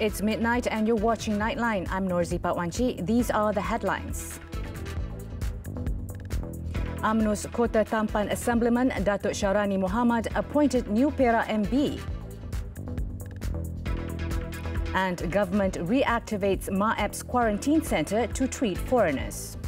It's midnight and you're watching Nightline. I'm Norzie Pak Wan Chek. These are the headlines. UMNO's Kota Tampan Assemblyman Datuk Saarani Muhammad appointed new Perak MB. And government reactivates MAEPS quarantine centre to treat foreigners.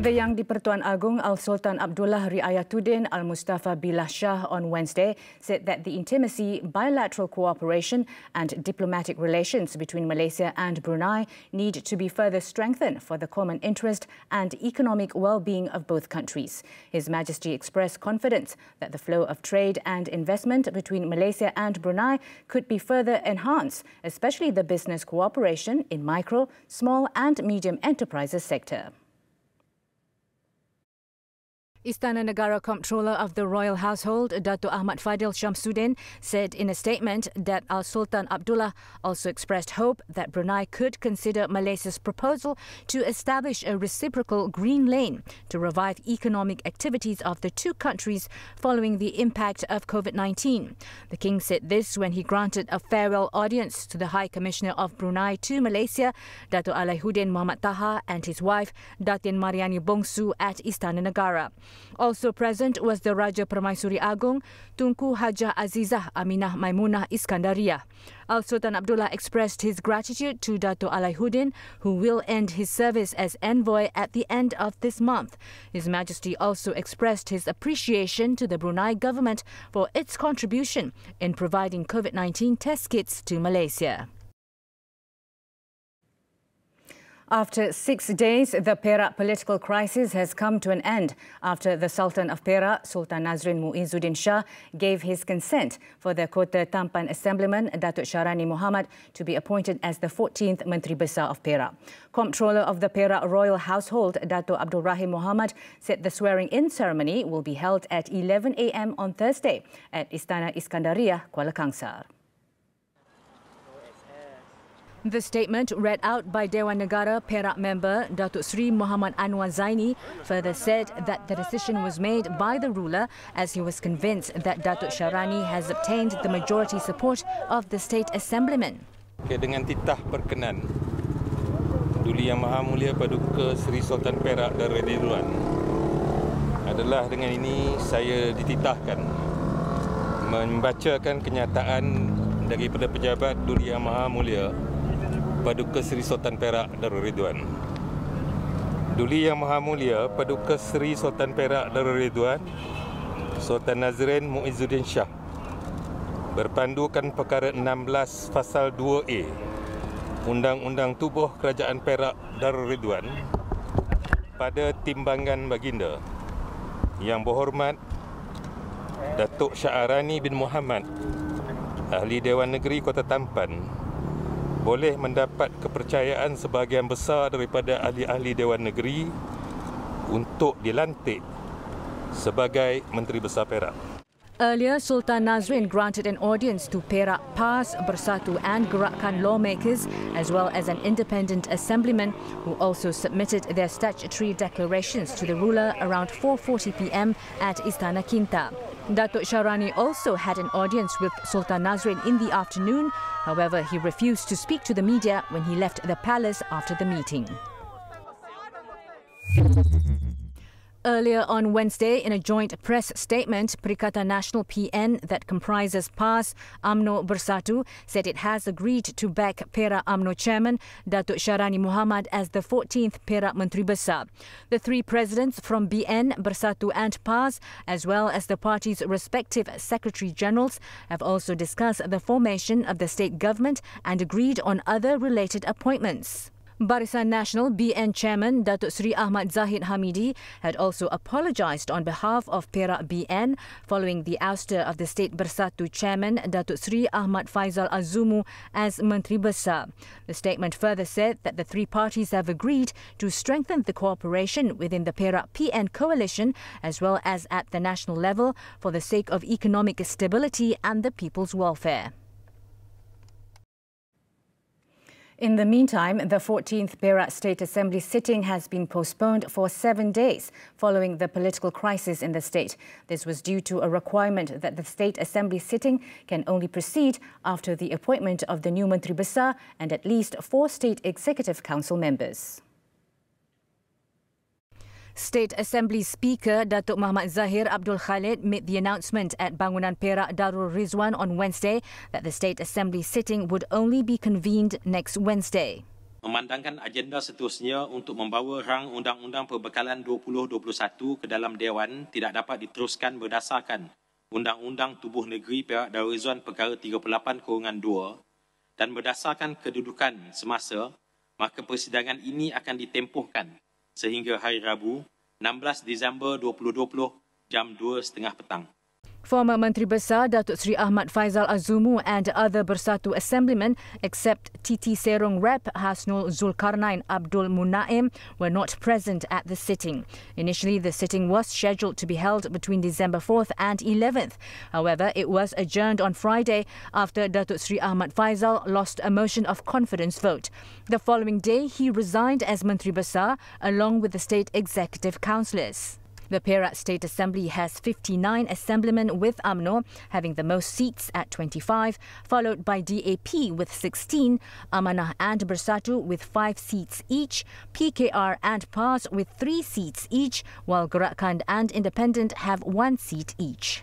The Yang di-Pertuan Agong Al-Sultan Abdullah Riayatuddin Al-Mustafa Billah Shah on Wednesday said that the intimacy, bilateral cooperation and diplomatic relations between Malaysia and Brunei need to be further strengthened for the common interest and economic well-being of both countries. His Majesty expressed confidence that the flow of trade and investment between Malaysia and Brunei could be further enhanced, especially the business cooperation in micro, small and medium enterprises sector. Istana Negara Comptroller of the Royal Household, Dato Ahmad Fadil Shamsuddin, said in a statement that Al Sultan Abdullah also expressed hope that Brunei could consider Malaysia's proposal to establish a reciprocal green lane to revive economic activities of the two countries following the impact of COVID 19. The King said this when he granted a farewell audience to the High Commissioner of Brunei to Malaysia, Dato Alaihuddin Muhammad Taha, and his wife, Datin Mariani Bongsu, at Istana Negara. Also present was the Raja Permaisuri Agong, Tunku Hajah Azizah Aminah Maimunah Iskandaria. Al Sultan Abdullah expressed his gratitude to Dato Alaihuddin, who will end his service as envoy at the end of this month. His Majesty also expressed his appreciation to the Brunei government for its contribution in providing COVID 19 test kits to Malaysia. After six days, the Perak political crisis has come to an end after the Sultan of Perak, Sultan Nazrin Muizzuddin Shah, gave his consent for the Kota Tampan Assemblyman, Datuk Saarani Muhammad, to be appointed as the 14th Menteri Besar of Perak. Comptroller of the Perak Royal Household, Datuk Abdul Rahim Muhammad, said the swearing-in ceremony will be held at 11 a.m. on Thursday at Istana Iskandaria, Kuala Kangsar. The statement read out by Dewan Negara Perak member Datuk Sri Muhammad Anwar Zaini further said that the decision was made by the ruler as he was convinced that Datuk Sharani has obtained the majority support of the state assemblyman. Okay, dengan titah perkenan Duli Yang Maha Mulia Paduka Sri Sultan Perak Darul Ridwan adalah dengan ini saya dititahkan membacakan kenyataan daripada pejabat Duli Yang Maha Mulia Paduka Seri Sultan Perak Darul Ridwan. Duli Yang Maha Mulia Paduka Seri Sultan Perak Darul Ridwan Sultan Nazrin Muizzuddin Shah berpandukan perkara 16 pasal 2A Undang-Undang Tubuh Kerajaan Perak Darul Ridwan pada timbangan baginda yang berhormat Datuk Syarani bin Muhammad Ahli Dewan Negeri Kota Tampan boleh mendapat kepercayaan sebahagian besar daripada ahli-ahli Dewan Negeri untuk dilantik sebagai Menteri Besar Perak. Earlier, Sultan Nazrin granted an audience to Perak PAS, Bersatu and Gerakan lawmakers as well as an independent assemblyman who also submitted their statutory declarations to the ruler around 4.40pm at Istana Kinta. Datuk Saarani also had an audience with Sultan Nazrin in the afternoon. However, he refused to speak to the media when he left the palace after the meeting. Earlier on Wednesday, in a joint press statement, Perikatan Nasional PN that comprises PAS, UMNO Bersatu said it has agreed to back Perak UMNO chairman Datuk Saarani Muhammad as the 14th Perak Menteri Besar. The three presidents from BN, Bersatu and PAS, as well as the party's respective secretary generals, have also discussed the formation of the state government and agreed on other related appointments. Barisan Nasional BN Chairman Datuk Sri Ahmad Zahid Hamidi had also apologised on behalf of Perak BN following the ouster of the State Bersatu Chairman Datuk Sri Ahmad Faizal Azumu as Menteri Besar. The statement further said that the three parties have agreed to strengthen the cooperation within the Perak PN coalition as well as at the national level for the sake of economic stability and the people's welfare. In the meantime, the 14th Perak State Assembly sitting has been postponed for seven days following the political crisis in the state. This was due to a requirement that the State Assembly sitting can only proceed after the appointment of the new Menteri Besar and at least four State Executive Council members. State Assembly Speaker Datuk Muhammad Zahir Abdul Khalid made the announcement at Bangunan Perak Darul Rizwan on Wednesday that the State Assembly sitting would only be convened next Wednesday. Memandangkan agenda seterusnya untuk membawa rang Undang-Undang Perbekalan 2021 ke dalam Dewan tidak dapat diteruskan berdasarkan Undang-Undang Tubuh Negeri Perak Darul Rizwan Perkara 38-2 dan berdasarkan kedudukan semasa, maka persidangan ini akan ditempuhkan sehingga hari Rabu 16 Disember 2020 jam 2.30 petang. Former Menteri Besar Datuk Seri Ahmad Faizal Azumu and other Bersatu Assemblymen except Titi Serong Rep Hasnul Zulkarnain Abdul Munaim were not present at the sitting. Initially, the sitting was scheduled to be held between December 4th and 11th. However, it was adjourned on Friday after Datuk Seri Ahmad Faizal lost a motion of confidence vote. The following day, he resigned as Menteri Besar along with the state executive councillors. The Perak State Assembly has 59 assemblymen with UMNO, having the most seats at 25, followed by DAP with 16, Amanah and Bersatu with 5 seats each, PKR and PAS with 3 seats each, while Gerakan and Independent have 1 seat each.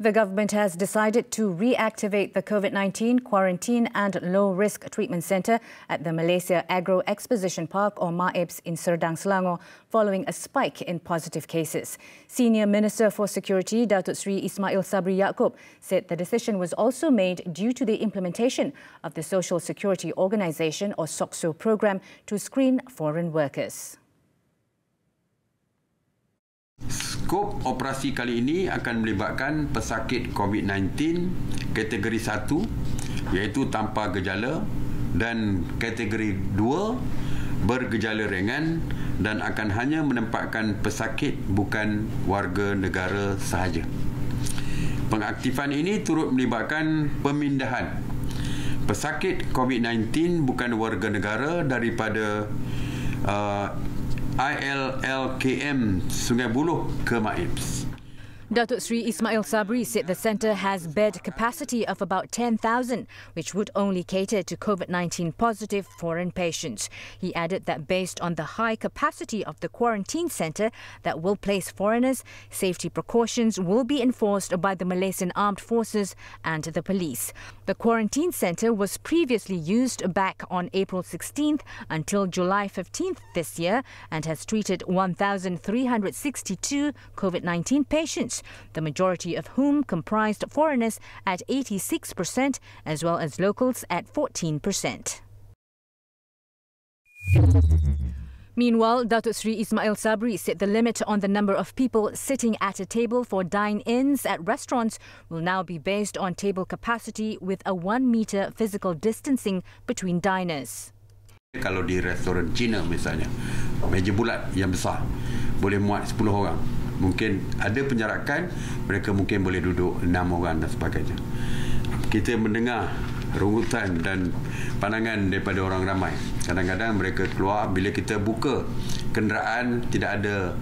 The government has decided to reactivate the COVID-19 Quarantine and Low Risk Treatment Centre at the Malaysia Agro Exposition Park or MAEPS in Serdang, Selangor following a spike in positive cases. Senior Minister for Security Datuk Sri Ismail Sabri Yaakob said the decision was also made due to the implementation of the Social Security Organisation or SOCSO program to screen foreign workers. Skop operasi kali ini akan melibatkan pesakit COVID-19 kategori 1 iaitu tanpa gejala dan kategori 2 bergejala ringan dan akan hanya menempatkan pesakit bukan warga negara sahaja. Pengaktifan ini turut melibatkan pemindahan pesakit COVID-19 bukan warga negara daripada uh, ILLKM Sungai Buloh ke MAIPS. Datuk Sri Ismail Sabri said the centre has bed capacity of about 10,000, which would only cater to COVID-19 positive foreign patients. He added that based on the high capacity of the quarantine centre that will place foreigners, safety precautions will be enforced by the Malaysian Armed Forces and the police. The quarantine centre was previously used back on April 16th until July 15th this year and has treated 1,362 COVID-19 patients the majority of whom comprised foreigners at 86%, as well as locals at 14%. Meanwhile, Datuk Sri Ismail Sabri said the limit on the number of people sitting at a table for dine-ins at restaurants will now be based on table capacity with a one meter physical distancing between diners. Kalau di restoran Cina misalnya, meja bulat yang besar boleh muat 10 orang mungkin ada penjarakan mereka mungkin boleh duduk enam orang dan sebagainya. Kita mendengar rungutan dan pandangan daripada orang ramai. Kadang-kadang mereka keluar bila kita buka kenderaan tidak ada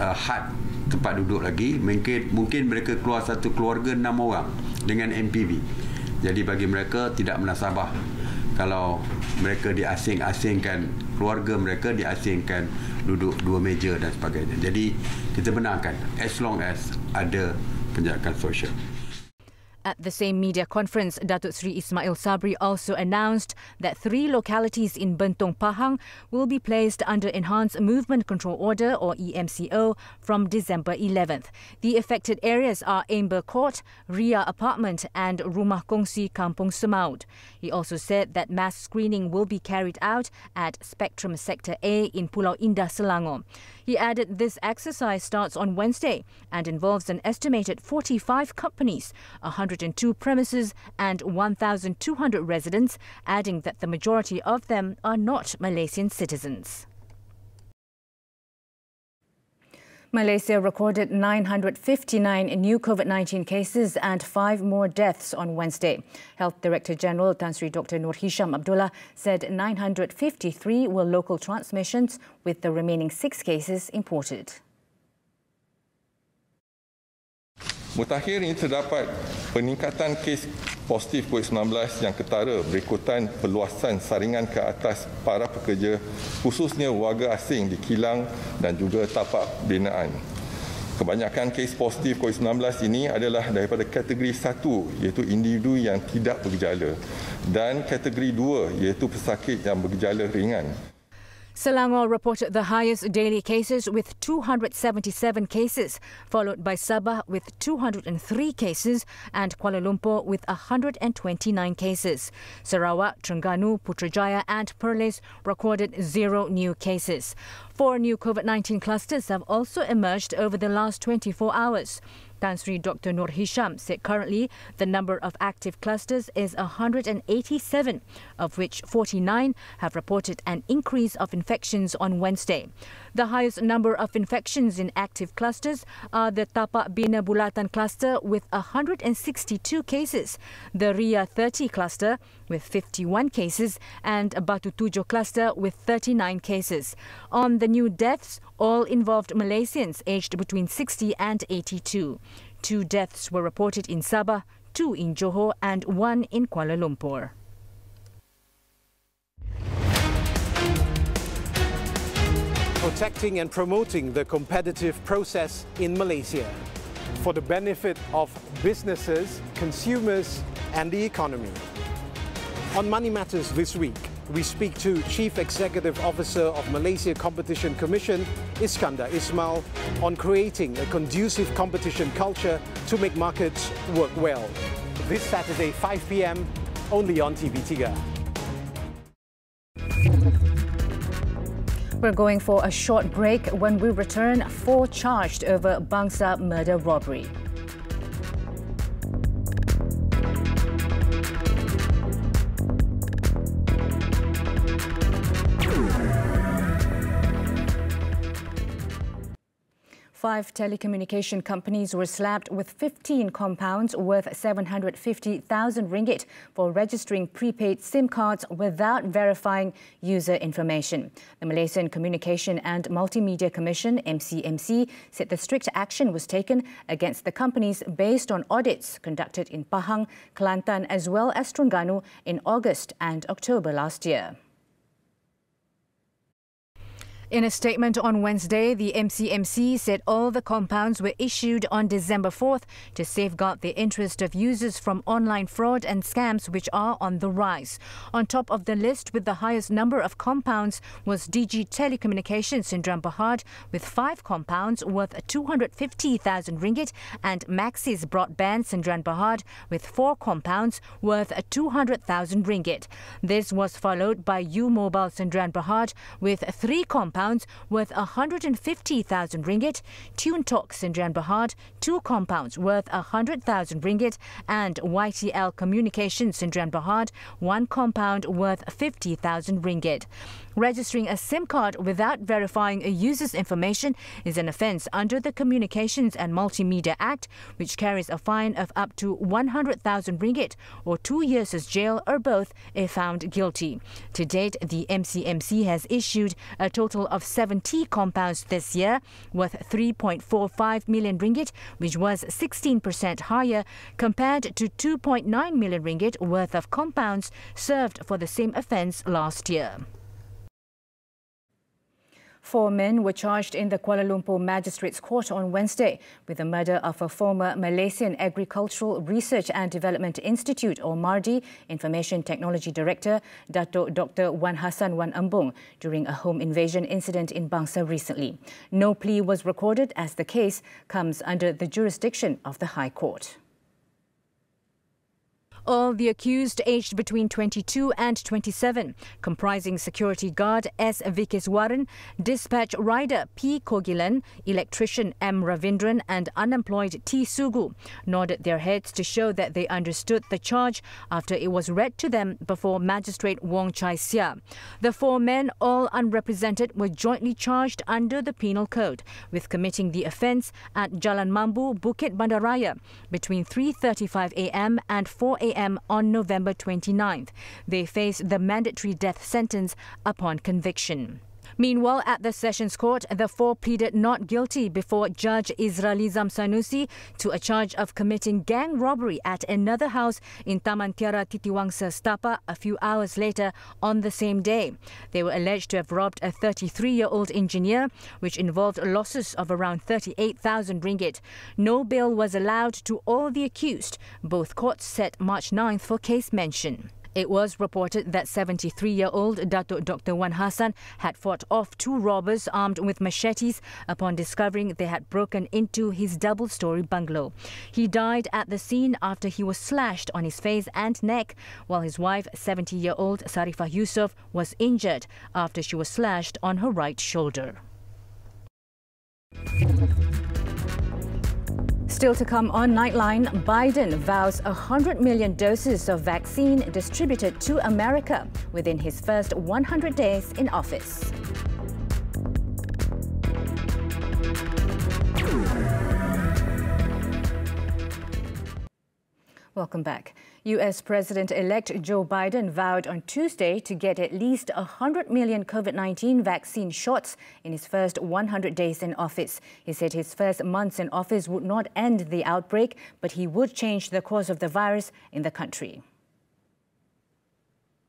uh, had tempat duduk lagi mungkin mungkin mereka keluar satu keluarga enam orang dengan MPV jadi bagi mereka tidak menasabah kalau mereka diasing-asingkan keluarga mereka diasingkan duduk dua meja dan sebagainya. Jadi kita benarkan as long as ada penjagaan sosial. At the same media conference, Datuk Sri Ismail Sabri also announced that three localities in Bentong Pahang will be placed under Enhanced Movement Control Order or EMCO from December 11th. The affected areas are Amber Court, Ria Apartment and Rumah Kongsi Kampung Semaud. He also said that mass screening will be carried out at Spectrum Sector A in Pulau Indah, Selangor. He added this exercise starts on Wednesday and involves an estimated 45 companies, 102 premises and 1,200 residents, adding that the majority of them are not Malaysian citizens. Malaysia recorded 959 new COVID 19 cases and five more deaths on Wednesday. Health Director General Tan Sri Dr. Noor Hisham Abdullah said 953 were local transmissions, with the remaining six cases imported. Mutakhir ini terdapat peningkatan kes positif COVID-19 yang ketara berikutan perluasan saringan ke atas para pekerja khususnya warga asing di kilang dan juga tapak binaan. Kebanyakan kes positif COVID-19 ini adalah daripada kategori satu iaitu individu yang tidak bergejala dan kategori dua iaitu pesakit yang bergejala ringan. Selangor reported the highest daily cases with 277 cases, followed by Sabah with 203 cases and Kuala Lumpur with 129 cases. Sarawak, Terengganu, Putrajaya and Perlis recorded zero new cases. Four new COVID-19 clusters have also emerged over the last 24 hours. Tan Dr. Noor Hisham said currently the number of active clusters is 187, of which 49 have reported an increase of infections on Wednesday. The highest number of infections in active clusters are the Tapak Bina Bulatan cluster with 162 cases, the Ria 30 cluster with 51 cases, and Batu Tujuh cluster with 39 cases. On the new deaths, all involved Malaysians aged between 60 and 82. Two deaths were reported in Sabah, two in Johor, and one in Kuala Lumpur. Protecting and promoting the competitive process in Malaysia for the benefit of businesses, consumers, and the economy. On Money Matters this week, we speak to Chief Executive Officer of Malaysia Competition Commission, Iskandar Ismail, on creating a conducive competition culture to make markets work well. This Saturday, 5 p.m., only on TV3. We're going for a short break. When we return, four charged over Bangsar murder robbery. Five telecommunication companies were slapped with 15 compounds worth 750,000 ringgit for registering prepaid SIM cards without verifying user information. The Malaysian Communication and Multimedia Commission, MCMC, said the strict action was taken against the companies based on audits conducted in Pahang, Kelantan as well as Terengganu in August and October last year. In a statement on Wednesday, the MCMC said all the compounds were issued on December 4th to safeguard the interest of users from online fraud and scams which are on the rise. On top of the list with the highest number of compounds was DiGi Telecommunications Sdn Bhd with five compounds worth 250,000 ringgit and Maxis Broadband Sdn Bhd with four compounds worth 200,000 ringgit. This was followed by U Mobile Sdn Bhd with three compounds compounds worth 150,000 ringgit, Tune Talks Sdn Bahad, two compounds worth 100,000 ringgit, and YTL Communications Sdn Bahad, one compound worth 50,000 ringgit. Registering a SIM card without verifying a user's information is an offence under the Communications and Multimedia Act, which carries a fine of up to 100,000 ringgit or two years' jail or both if found guilty. To date, the MCMC has issued a total of 70 compounds this year, worth 3.45 million ringgit, which was 16% higher compared to 2.9 million ringgit worth of compounds served for the same offence last year. Four men were charged in the Kuala Lumpur Magistrates Court on Wednesday with the murder of a former Malaysian Agricultural Research and Development Institute or MARDI Information Technology Director Dato Dr. Wan Hassan Wan Embong during a home invasion incident in Bangsar recently. No plea was recorded as the case comes under the jurisdiction of the High Court. All the accused aged between 22 and 27, comprising security guard S. Vikeswaran, dispatch rider P. Kogilan, electrician M. Ravindran and unemployed T. Sugu, nodded their heads to show that they understood the charge after it was read to them before Magistrate Wong Chai Sia. The four men, all unrepresented, were jointly charged under the Penal Code with committing the offence at Jalan Mambu, Bukit Bandaraya between 3.35 a.m. and 4 a.m a.m. on November 29th. They face the mandatory death sentence upon conviction. Meanwhile, at the Sessions Court, the four pleaded not guilty before Judge Izralizam Sanusi to a charge of committing gang robbery at another house in Taman Tiara Titiwangsa Setapak a few hours later on the same day. They were alleged to have robbed a 33-year-old engineer, which involved losses of around 38,000 ringgit. No bail was allowed to all the accused. Both courts set March 9th for case mention. It was reported that 73-year-old Datuk Dr. Wan Hassan had fought off two robbers armed with machetes upon discovering they had broken into his double-story bungalow. He died at the scene after he was slashed on his face and neck, while his wife, 70-year-old Sarifah Yusof, was injured after she was slashed on her right shoulder. Still to come on Nightline, Biden vows 100 million doses of vaccine distributed to America within his first 100 days in office. Welcome back. US President elect Joe Biden vowed on Tuesday to get at least 100 million COVID 19 vaccine shots in his first 100 days in office. He said his first months in office would not end the outbreak, but he would change the course of the virus in the country.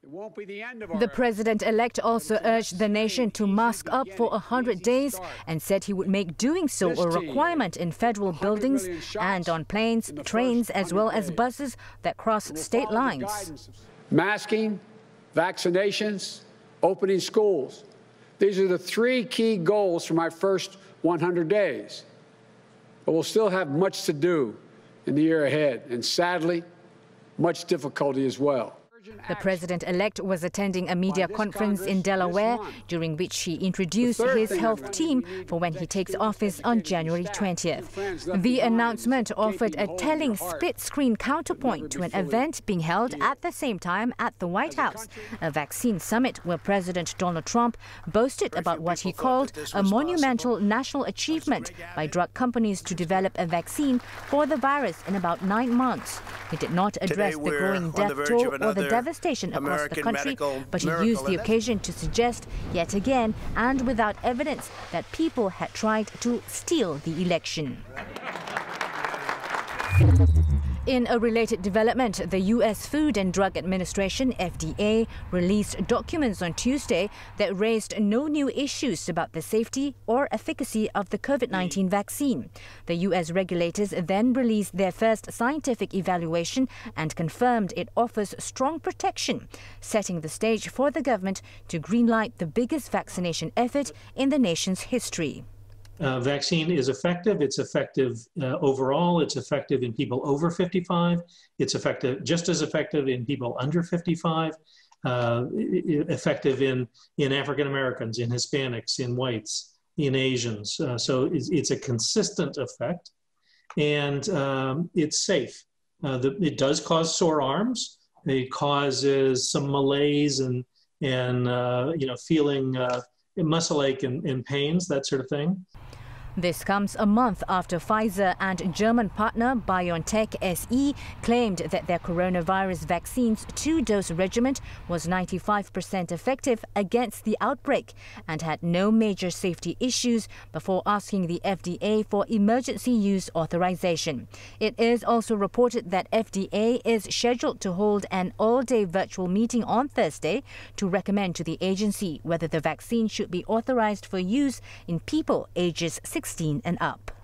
The, the president-elect also urged the nation to mask up for 100 days and said he would make doing so a requirement in federal buildings and on planes, trains, as well as buses that cross state lines. Masking, vaccinations, opening schools. These are the three key goals for my first 100 days. But we'll still have much to do in the year ahead, and sadly, much difficulty as well. The president-elect was attending a media conference in Delaware, during which he introduced his health team for when he takes office on January 20th. The announcement offered a telling split-screen counterpoint to an event being held at the same time at the White House, a vaccine summit where President Donald Trump boasted about what he called a monumental national achievement by drug companies to develop a vaccine for the virus in about nine months. He did not address the growing death toll or the devastation across the country, but he used the occasion to suggest, yet again, and without evidence, that people had tried to steal the election. In a related development, the U.S. Food and Drug Administration, FDA, released documents on Tuesday that raised no new issues about the safety or efficacy of the COVID-19 vaccine. The U.S. regulators then released their first scientific evaluation and confirmed it offers strong protection, setting the stage for the government to greenlight the biggest vaccination effort in the nation's history uh, vaccine is effective. It's effective uh, overall. It's effective in people over 55. It's effective, just as effective in people under 55. Uh, effective in in African Americans, in Hispanics, in whites, in Asians. Uh, so it's, it's, a consistent effect, and um, it's safe. Uh, the, it does cause sore arms. It causes some malaise and and uh, you know feeling muscle ache and, and pains, that sort of thing. This comes a month after Pfizer and German partner BioNTech SE claimed that their coronavirus vaccine's two-dose regimen was 95% effective against the outbreak and had no major safety issues before asking the FDA for emergency use authorization. It is also reported that FDA is scheduled to hold an all-day virtual meeting on Thursday to recommend to the agency whether the vaccine should be authorized for use in people ages 6 16 and up.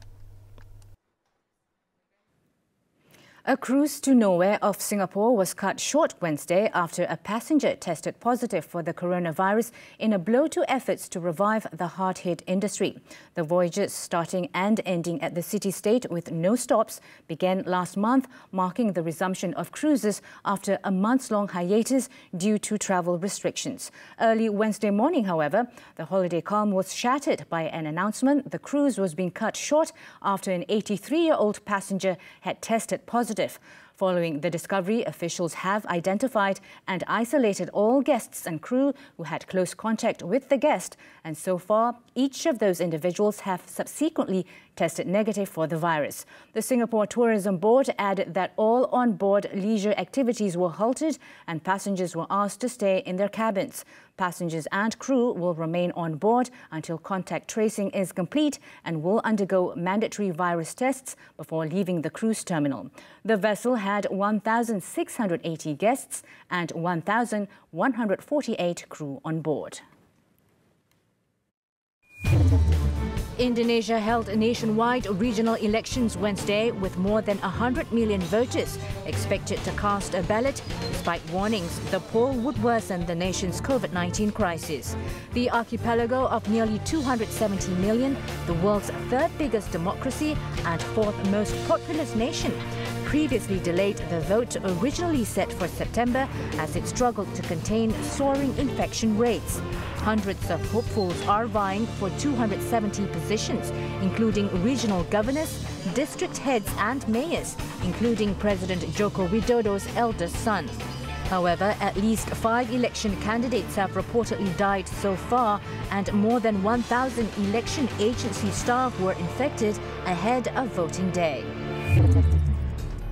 A cruise to nowhere off Singapore was cut short Wednesday after a passenger tested positive for the coronavirus in a blow to efforts to revive the hard hit industry. The voyages starting and ending at the city state with no stops began last month, marking the resumption of cruises after a months long hiatus due to travel restrictions. Early Wednesday morning, however, the holiday calm was shattered by an announcement the cruise was being cut short after an 83 year old passenger had tested positive positive. Following the discovery, officials have identified and isolated all guests and crew who had close contact with the guest, and so far, each of those individuals have subsequently tested negative for the virus. The Singapore Tourism Board added that all on-board leisure activities were halted and passengers were asked to stay in their cabins. Passengers and crew will remain on board until contact tracing is complete and will undergo mandatory virus tests before leaving the cruise terminal. The vessel had 1,680 guests and 1,148 crew on board. Indonesia held nationwide regional elections Wednesday with more than 100 million voters expected to cast a ballot despite warnings the poll would worsen the nation's COVID-19 crisis. The archipelago of nearly 270 million, the world's third biggest democracy and fourth most populous nation, previously delayed the vote originally set for September as it struggled to contain soaring infection rates. Hundreds of hopefuls are vying for 270 positions, including regional governors, district heads and mayors, including President Joko Widodo's eldest son. However, at least five election candidates have reportedly died so far, and more than 1,000 election agency staff were infected ahead of voting day.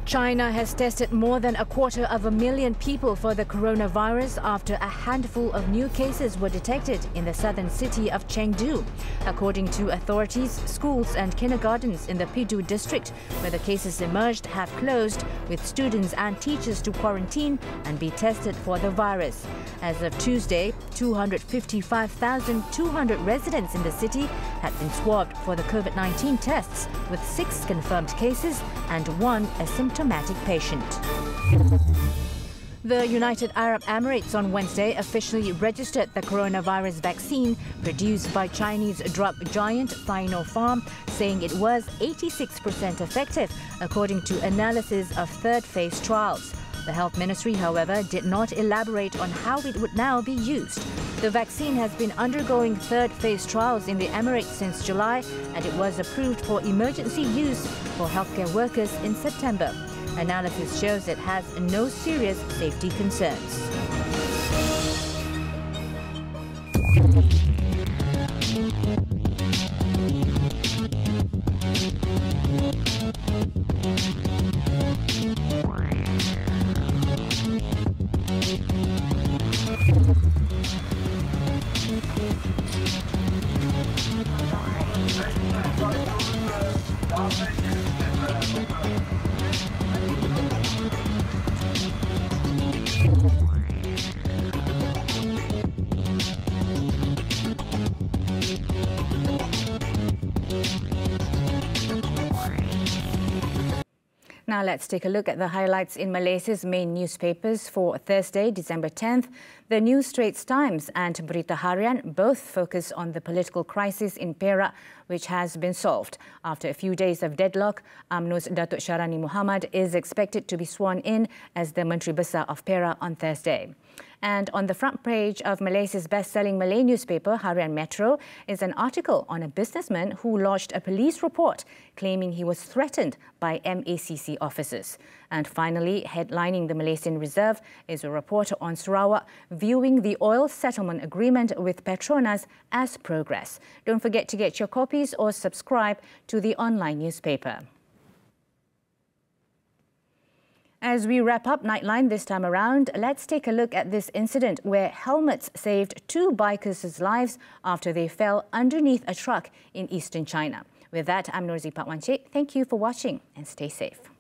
China has tested more than a quarter of a million people for the coronavirus after a handful of new cases were detected in the southern city of Chengdu. According to authorities, schools and kindergartens in the Pidu district where the cases emerged have closed, with students and teachers to quarantine and be tested for the virus. As of Tuesday, 255,200 residents in the city had been swabbed for the COVID-19 tests, with six confirmed cases and one asymptomatic patient. The United Arab Emirates on Wednesday officially registered the coronavirus vaccine produced by Chinese drug giant Sinopharm, saying it was 86% effective, according to analysis of third phase trials. The Health Ministry, however, did not elaborate on how it would now be used. The vaccine has been undergoing third phase trials in the Emirates since July and it was approved for emergency use for healthcare workers in September. Analysis shows it has no serious safety concerns. Now let's take a look at the highlights in Malaysia's main newspapers for Thursday, December 10th. The New Straits Times and Berita Harian both focus on the political crisis in Perak, which has been solved. After a few days of deadlock, UMNO's Datuk Saarani Muhammad is expected to be sworn in as the Menteri Besar of Perak on Thursday. And on the front page of Malaysia's best-selling Malay newspaper, Harian Metro, is an article on a businessman who lodged a police report claiming he was threatened by MACC officers. And finally, headlining the Malaysian Reserve is a report on Sarawak viewing the oil settlement agreement with Petronas as progress. Don't forget to get your copies or subscribe to the online newspaper. As we wrap up Nightline this time around, let's take a look at this incident where helmets saved two bikers' lives after they fell underneath a truck in eastern China. With that, I'm Norzie Pak Wan Chek. Thank you for watching and stay safe.